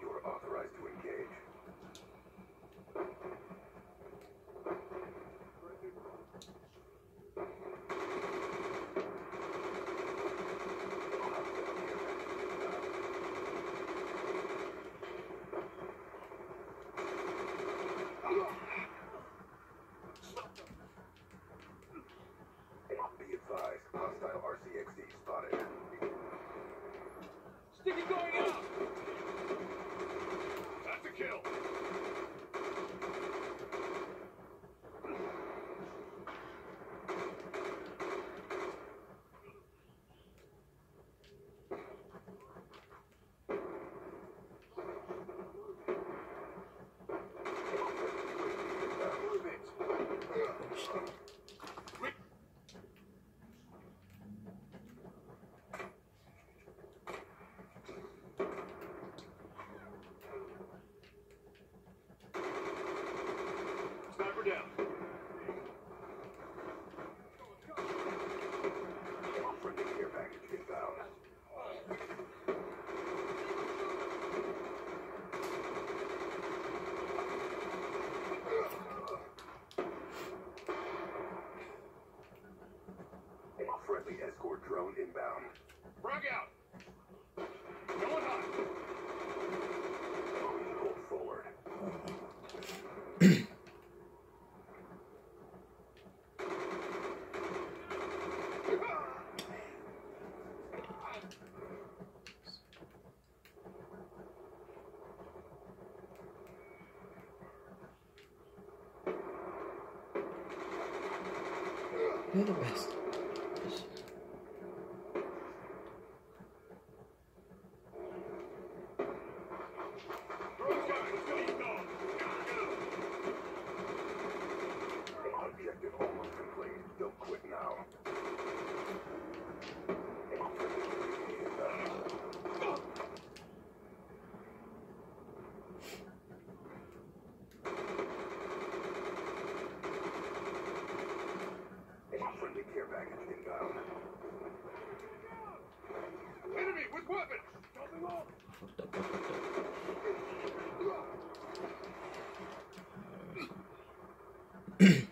You're authorized. Friendly escort drone inbound. Frag out. Going hot. Moving cold forward. You're the best. package inbound. Enemy with weapons! Stopping off!